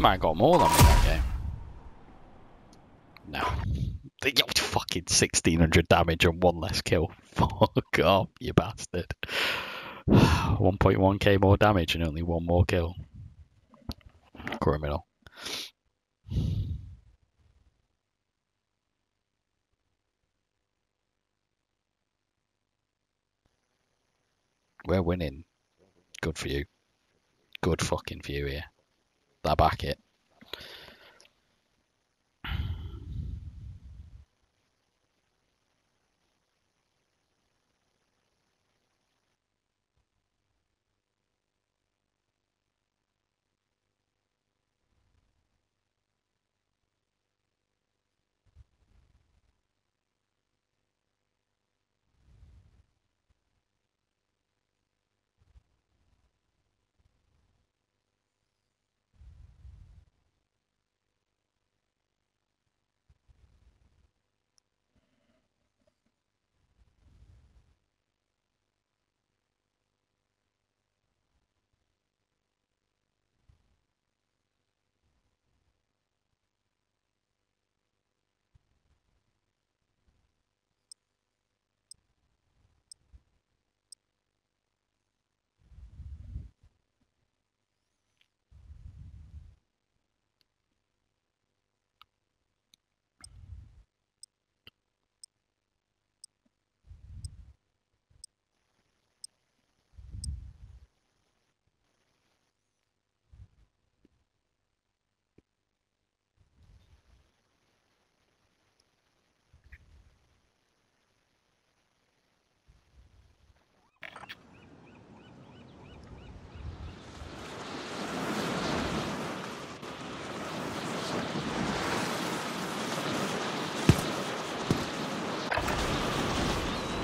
might have got more than me that game. No. They got fucking 1600 damage and one less kill. Fuck off, you bastard. 1.1k more damage and only one more kill. Criminal. We're winning. Good for you. Good fucking for you here. I back it.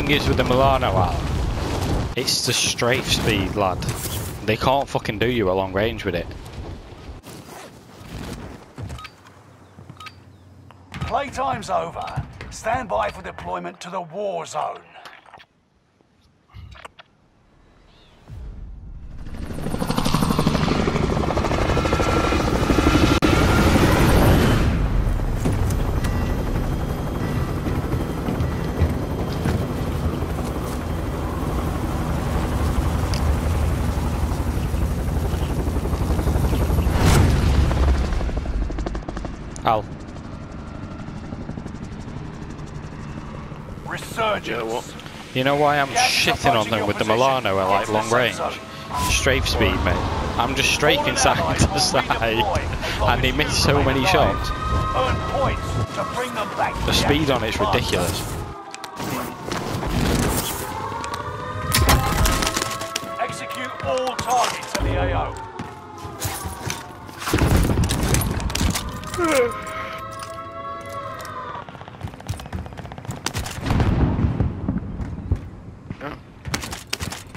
Thing is with the Milano it's the strafe speed, lad. They can't fucking do you a long range with it. Playtime's over. Stand by for deployment to the war zone. Resurgence. Yeah, what? you know why I'm Gas shitting on them with the. Milano at like Get to the long range? Strafe speed, mate. I'm just strafing side to side, redeploy as long and they miss so many shots. Earn points to bring them back. to The speed on active it's ridiculous. Execute all targets in the AO.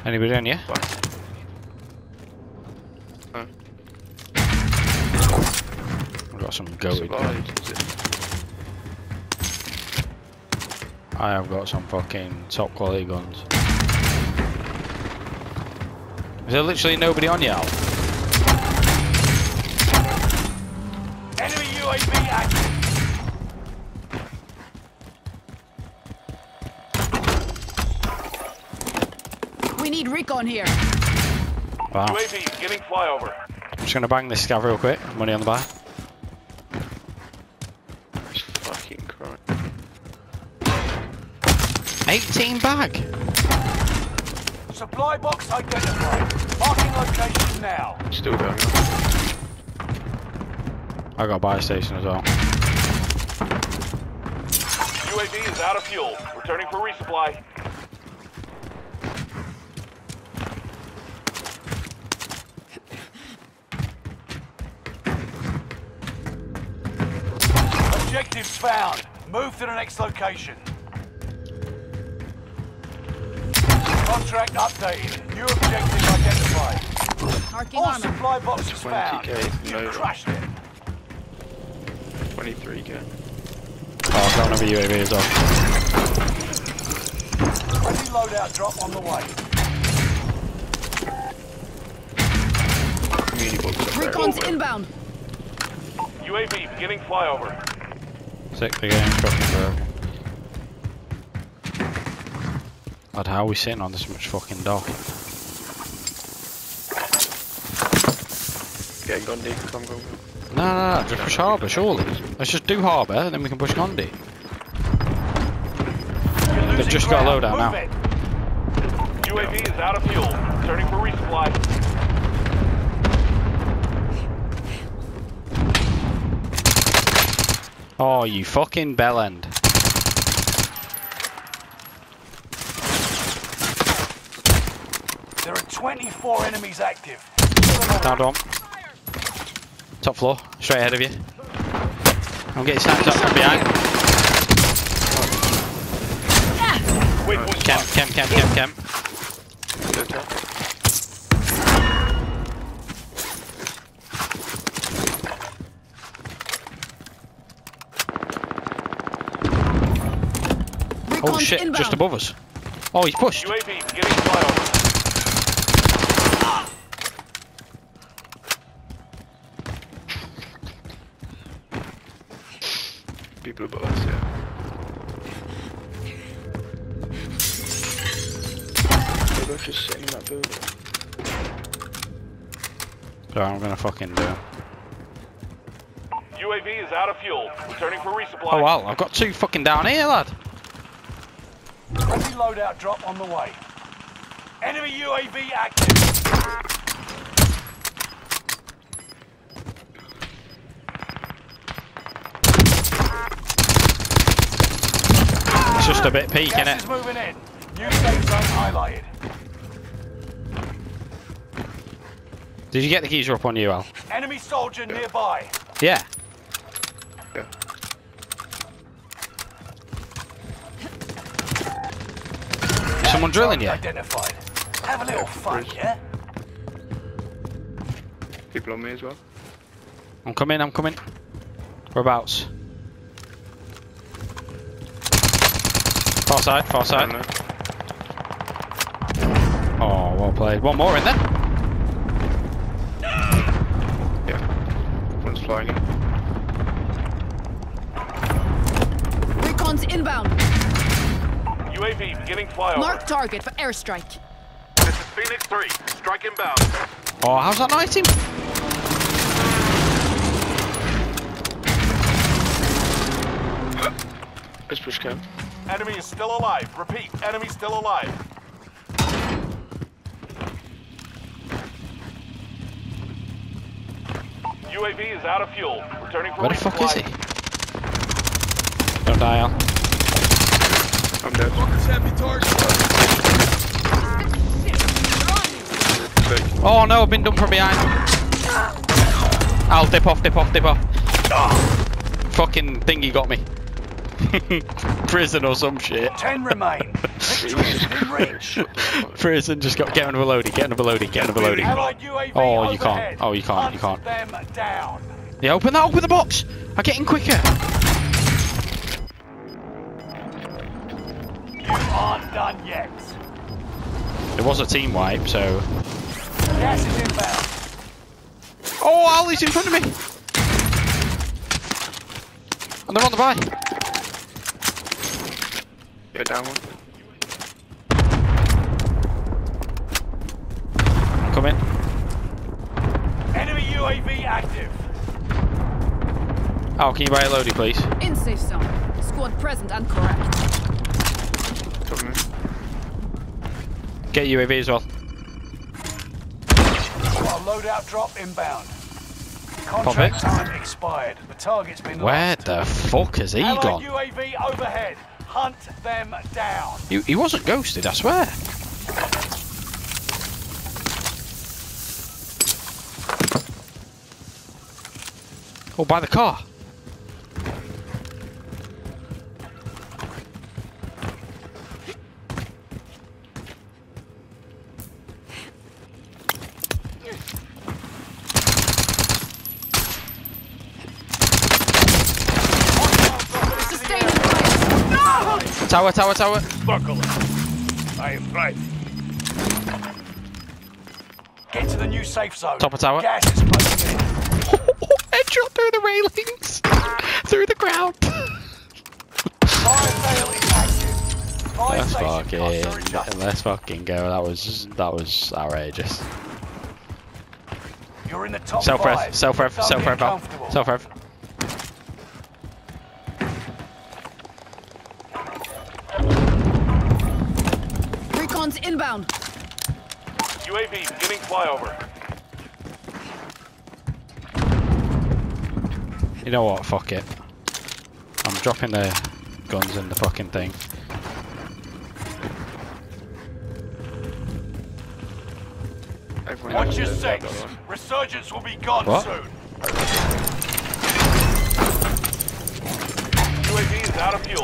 Anybody on you? Huh? I've got some goated. Survived, is it? I have got some fucking top quality guns. Is there literally nobody on you, Al? Enemy UAV active. We need recon here. Wow. UAV giving flyover. I'm just gonna bang this guy real quick. Money on the buy. It's fucking crime. 18 bag! Supply box identified. Marking location now. Still going. I got a buy station as well. UAV is out of fuel. Returning for resupply. Objectives found. Move to the next location. Contract updated. New objective identified. Marking All armor. supply boxes found. 20k You Nova. crushed it. 23k. Oh, I've got another UAV as well. Friendly loadout drop on the way. Community box up there. Recon's inbound. UAV beginning flyover. Sick the game, fucking bro. Lad, how are we sitting on this much fucking dock? Get on deep. Come, come, come. No, no, no, just push harbour, surely. Let's just do harbour, then we can push Gondi. They've losing just got a ground. loadout now. Move it. UAV is out of fuel. Turning for resupply. Oh, you fucking bellend. There are 24 enemies active. Down one. Top floor, straight ahead of you. I'm getting sniped up from behind. Wait, one Cam, cam, cam, cam, cam. Go Oh shit, inbound. just above us. Oh, he's pushed. UAV beginning flyover. People above us, yeah. They're both just sitting in that building. So I'm gonna fucking do. UAV is out of fuel. Returning for resupply. Oh wow, I've got two fucking down here, lad. Loadout drop on the way. Enemy UAV active. It's just a bit peak, Gas innit? is moving in. New safe zone highlighted. Did you get the geezer up on you, Al? Enemy soldier nearby. Yeah. Drilling you? Identified. Have a little fun, Bruce. yeah? People on me as well. I'm coming, I'm coming. Whereabouts? Far side, far side. Oh, well played. One more in there. Yeah. One's flying in. UAV beginning flyover. Mark target for airstrike. This is Phoenix 3. Strike inbound. Oh, how's that not hit him? Let's push cam. Enemy is still alive. Repeat, enemy still alive. UAV is out of fuel. Returning for Where the fuck is he? Don't die, Al. I'm dead. Fake. Oh no, I've been done from behind. I'll dip off, dip off, dip off. Fucking thingy got me. Prison or some shit. Ten remain. Victory is within reach. Prison just got get another loadie, get another loadie, get another loadie. Allied UAV Oh, you can't. Oh, you can't, you can't. them down. Yeah, open that, open the box. I'm getting quicker. Aren't done yet. It was a team wipe, so. Gas is inbound. Oh, Al, he's in front of me. And they're on the buy. Yeah, down one. Come in. Enemy UAV active. Al, can you buy a loadie, please? In safe zone. Squad present and correct. Top me. Get UAV as well. A loadout drop inbound. Contract time expired. The target's been Where lost. the fuck has he Allied gone? UAV overhead. Hunt them down. He, he wasn't ghosted, I swear. Oh, by the car. Tower, tower, tower. Buckle up. I am right. Get to the new safe zone. Top of tower. Gas is closing in. Headshot through the railings. through the ground. Fire sale is active. Fire Let's station costs are fucking, adjusted. let's fucking go. That was that was outrageous. You're in the top Self five. rev, self rev, Don't self get rev, self rev. You know what? Fuck it. I'm dropping the guns in the fucking thing. Watch your six. Resurgence will be gone What? soon. UAV is out of fuel.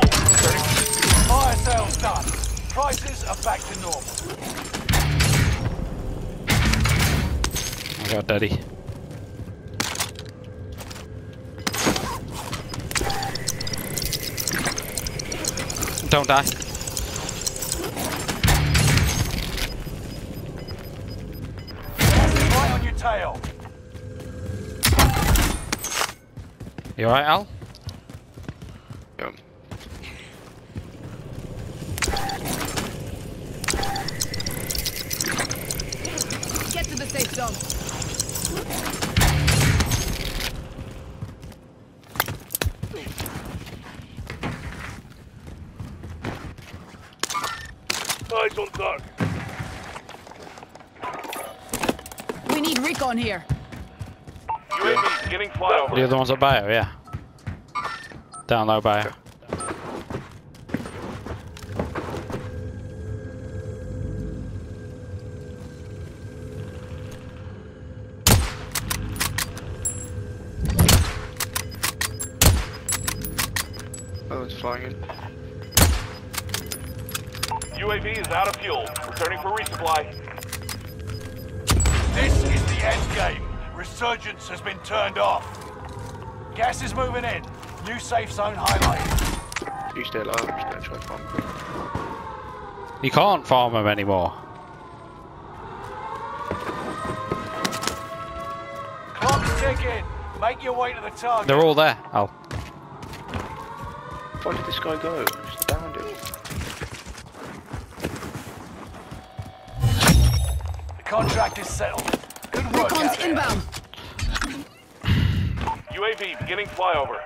Fire sale's done. Prices are back to normal. Oh I got daddy. Don't die. Right on your tail. You alright, Al? Yeah. Get to the safe zone. Eyes on target. We need recon here. UAV beginning flyover. The other one's at bio, yeah. Down low bio. Oh, it's flying in. UAV is out of fuel. Returning for resupply. This the end game. Resurgence has been turned off. Gas is moving in. New safe zone highlighted. You stay alive, I'm just gonna try to farm. You can't farm them anymore. Clock's ticking. Make your way to the target. They're all there, oh. Al. Where did this guy go? I just downed him. The contract is settled. Good Recon's inbound. UAV beginning flyover.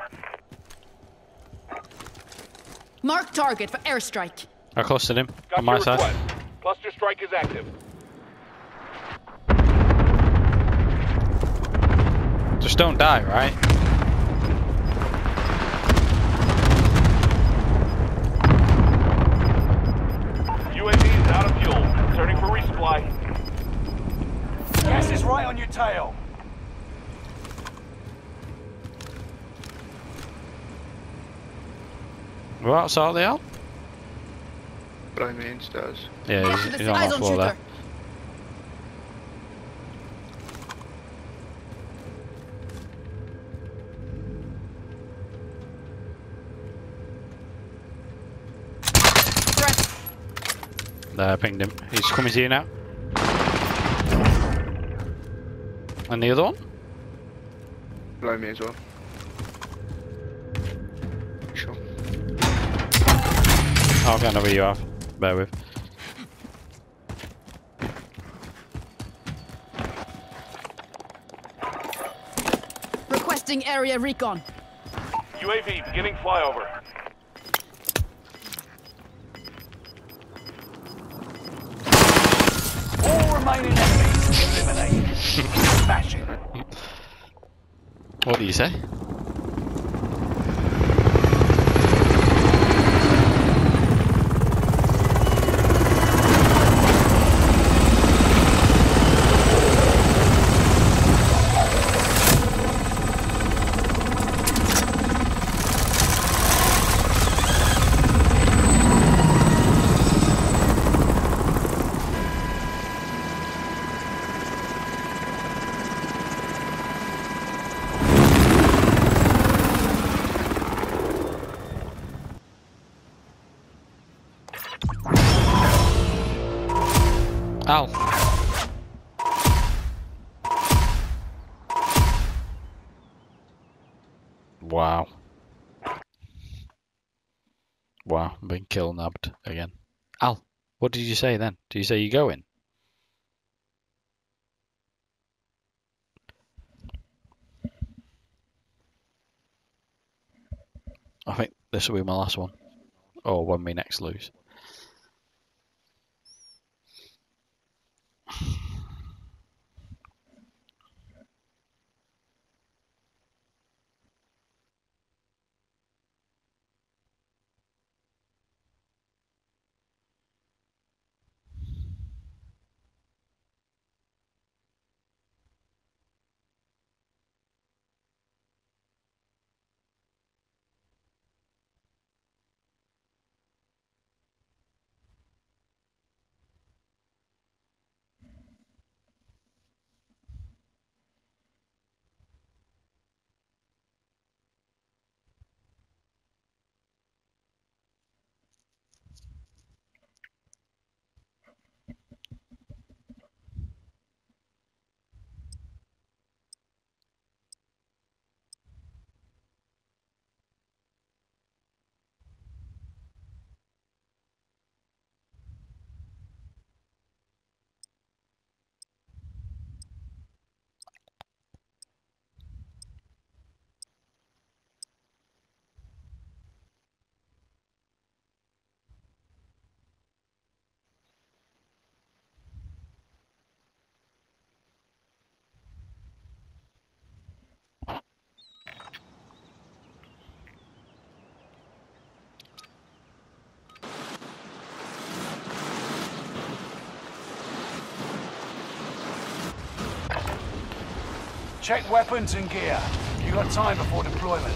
Mark target for airstrike. I clustered him Got on my your side. Cluster strike is active. Just don't die, right? UAV is out of fuel. Returning for resupply. Gas is right on your tail. We're outside the Al? Below me instairs. Yeah, Get to he's, the he's on the floor shooter. there. There, I pinged him. He's coming to you now. And the other one? Below me as well. Sure. Oh, I don't know where you have. Bear with. Requesting area recon. UAV beginning flyover. All remaining enemies eliminated. What do you say? Did you say then? Did you say you go in? I think this will be my last one. Or when we next lose. Check weapons and gear. You got time before deployment.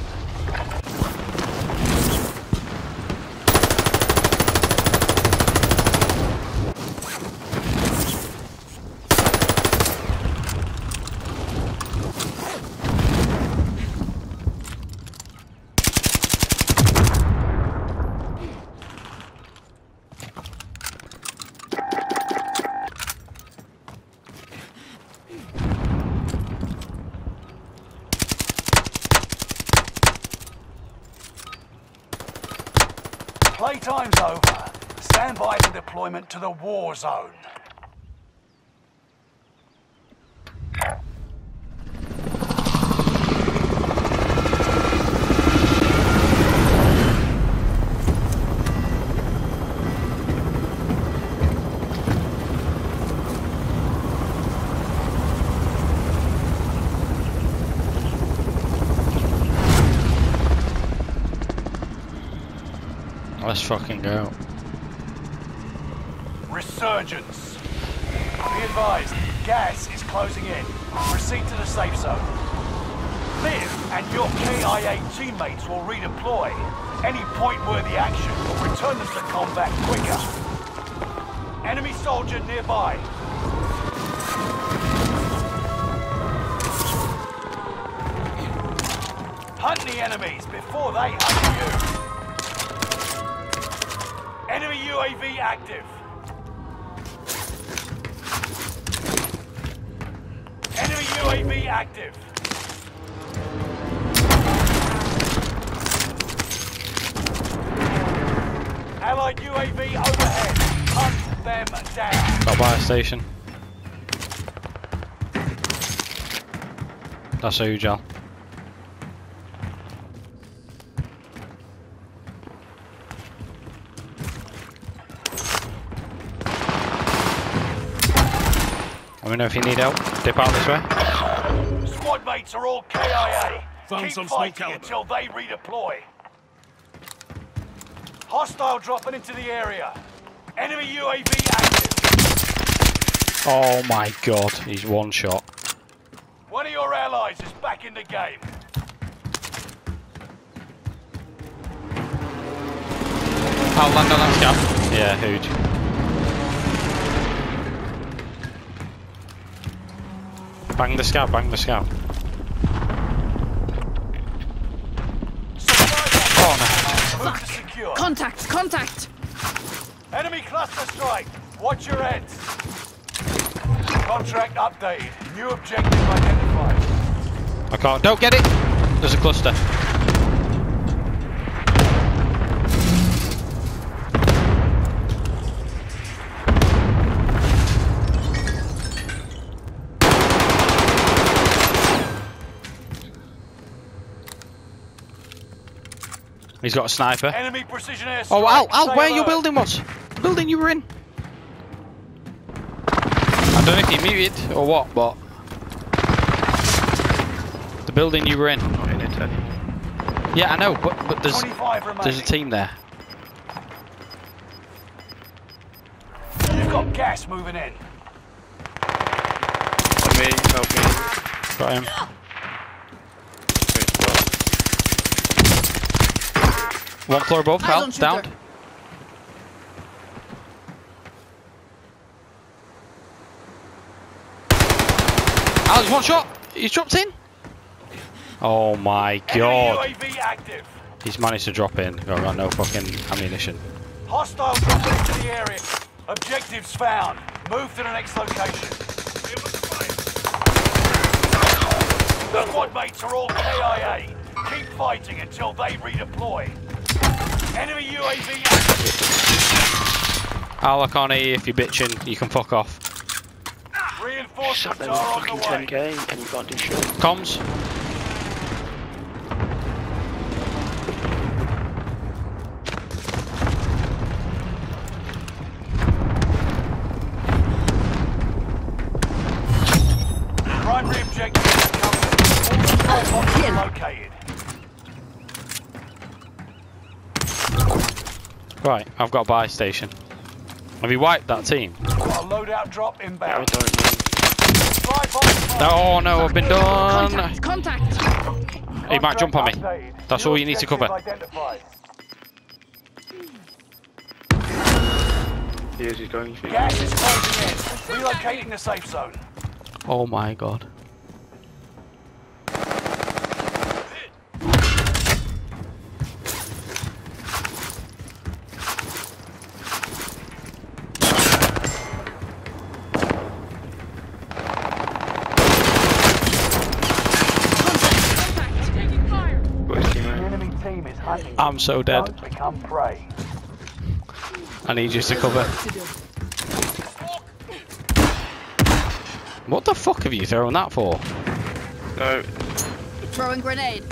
Playtime's over. Stand by for deployment to the war zone. Let's fucking go. Resurgence. Be advised, gas is closing in. Proceed to the safe zone. Liv and your KIA teammates will redeploy. Any point-worthy action will return them to combat quicker. Enemy soldier nearby. Hunt the enemies before they hunt you. Enemy UAV active. Active. Allied UAV overhead. Hunt them down. Got by a station. That's huge, Al. Let me know if you need help. Dip out this way. Squad mates are all KIA. Found Keep some fighting caliber. until they redeploy. Hostile dropping into the area. Enemy UAV active. Oh my god, he's one shot. One of your allies is back in the game. I'll land on that scout. Yeah, huge. Bang the scout, bang the scout. Supply Oh Move to. Contact! Contact! Enemy cluster strike. Watch your heads. Contract updated. New objective identified. I can't. Don't get it. There's a cluster. He's got a sniper. Enemy precision air Oh, Al, strike. Al, Stay where your alert. building was? The building you were in. I don't know if you muted or what, but the building you were in. In it, eh? Yeah, I know, but but there's there's a team there. You've got gas moving in. Help me, help me. Got him. Wait, well, One floor both, Eyes Cal, down. Al, he's one shot. He's dropped in. Oh my god. UAV active. He's managed to drop in. I've got no fucking ammunition. Hostile dropping into the area. Objectives found. Move to the next location. The squad mates are all KIA. Keep fighting until they redeploy. Enemy UAV active. Al, I can't hear you if you're bitching. You can fuck off. Shut Reinforcements them are on the way. 10k and you can't do shit. Comms. Right, I've got a buy station. Have you wiped that team? Got a loadout drop I inbound. don't know. Oh no, I've been done. Contact! Contact! He might jump on me. Updated. That's New all you need to objective cover. identified. He is, he's going for you. Gas is closing in. Relocating the safe zone. Oh my god. Contact! Taking fire! Got his The teammate. enemy team is hunting. I'm so dead. Become prey. I need you to cover. What the fuck have you thrown that for? No, Throwing grenade.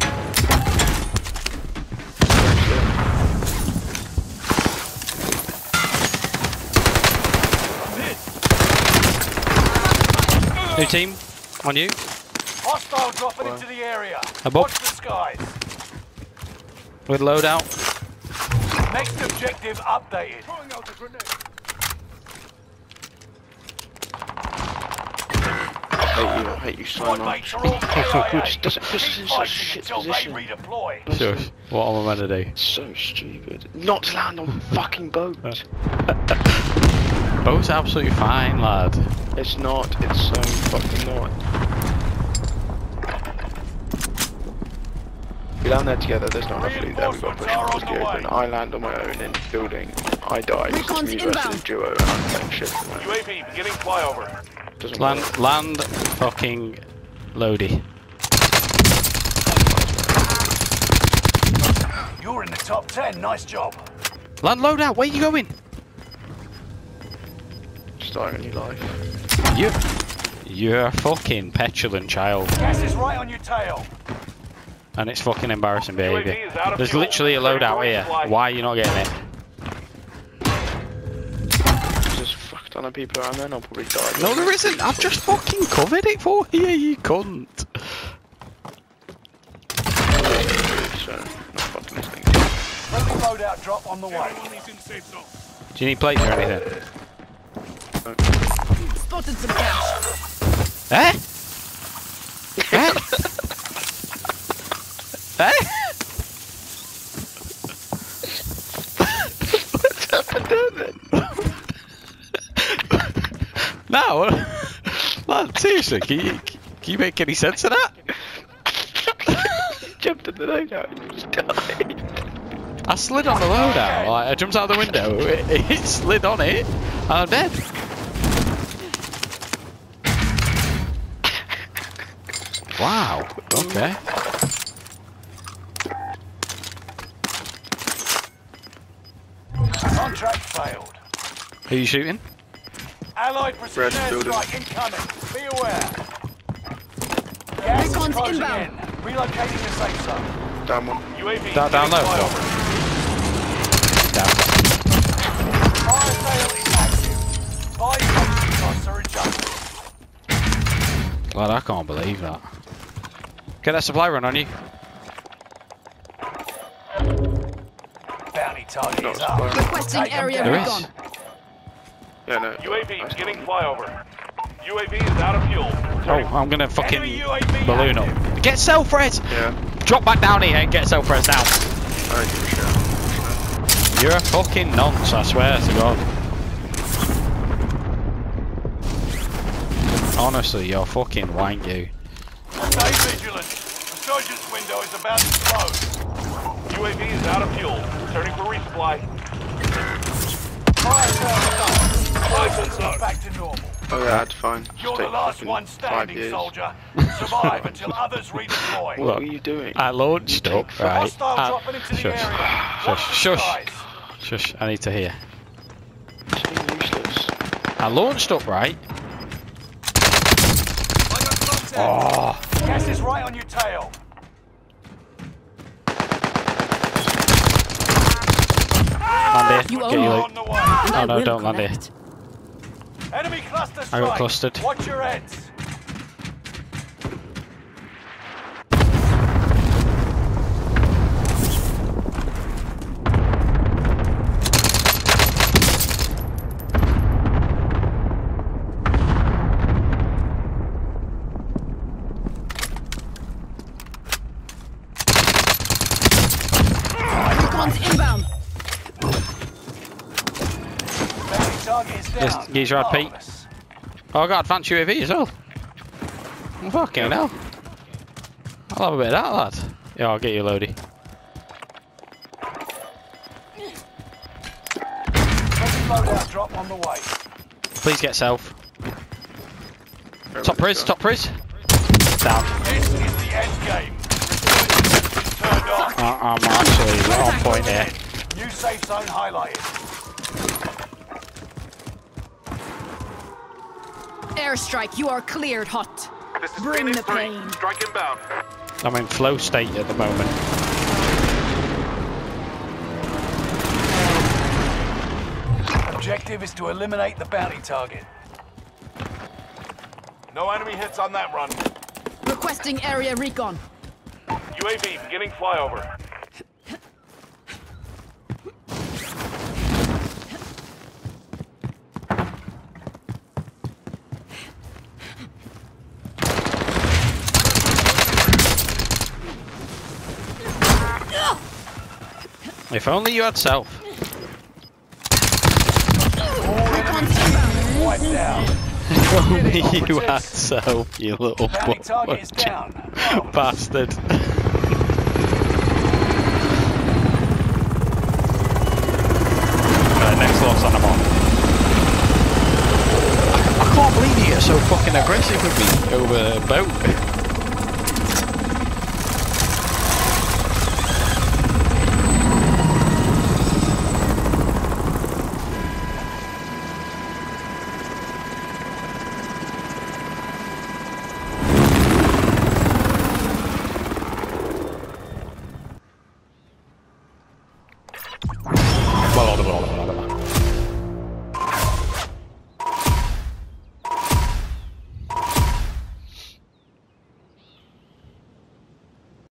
New team, on you. Hostile dropping into the area. Above. Watch the skies. With loadout. Next objective updated. I hate you, I hate you so much. mates are all KIA. Just doesn't- just Keep in such a shit position. redeploy. What am I meant to do? So stupid. Not to land on fucking boat. Uh. Boat's absolutely fine, lad. It's not, it's so fucking not. We land there together, there's not enough loot there, we've got to push Reinforcements on the the open. I land on my own in building, I die, because Recon's me versus inbound. a duo and I'm playing shit for my UAV beginning flyover. Doesn't Land, work. land, fucking, loady. You're in the top 10. Nice job. Land loadout. Where you going? Starting a new life. You, you're a fucking petulant child, Gas is right on your tail. And it's fucking embarrassing behaviour. UAV is out of There's literally a loadout here. Why are you not getting it? There's fuck ton of people around there and I'll probably die. No, there isn't. I've just fucking covered it for you, you cunt. So, not fucking listening. Friendly loadout drop on the way. Do you need plates or anything? Spotted some cash. Eh? eh? Eh? What's happened then? No, lad, seriously, can you, can you make any sense of that? Jumped in the loadout and just died. I slid on the loadout, like, I jumped out the window, it, it slid on it, and I'm dead. Wow. Okay. Who you shooting? Allied Red precision building. airstrike incoming. Be aware. Gas is Recon's closing inbound. in. Relocating the safe zone. Down one. UAV Down- down low, flyover. Down. Fire sale is active. Buy costs are adjusted. God, I can't believe that. Get that supply run on you. Bounty target Not is up. Requesting area recon. Is. Yeah, no. UAV Nice. beginning flyover. UAV is out of fuel. Oh, I'm gonna fucking balloon up. Get self res. Yeah. Drop back down here and get self res now. I don't give a shit. You're a fucking nonce, I swear to God. Honestly, you're fucking wank you. Stay vigilant. The surgeon's window is about to close. UAV is out of fuel. Turning for resupply. Fire sale is up. License back to normal. Oh yeah, that's fine. Just You're the last one five standing, years. soldier. Survive until others redeploy. What are you doing? I launched up, right? Hostile I- dropping the shush. area. Shush, shush, shush. I need to hear. Useless. I launched up, right? Oh, Gas is right on your tail. land You here. own Get you it. loot. On the way. Oh, no, don't land here. Enemy cluster strike. I got clustered. Watch your heads. Recon's inbound. Bounty target is down. Yes, geezer, I'd Pete. Oh, I got advanced UAV as well. Fucking hell. I'll have a bit of that, lad. Yeah, I'll get you, Lodi. Friendly drop on the way. Please get self. Top priz, top priz. Down. This is the end game. Resurgence has been turned off. I- I'm actually on point here. New safe zone highlighted. Airstrike, you are cleared hot. This is Bring the 3. pain. Strike inbound. I'm in flow state at the moment. Objective is to eliminate the bounty target. No enemy hits on that run. Requesting area recon. UAV beginning flyover. If only you had self. Recon's inbound. Wiped down. If only you had self, you little Bounty target is butch- down. bastard. Right, next loss on I'm on. I can't believe you get so fucking aggressive with me over a boat.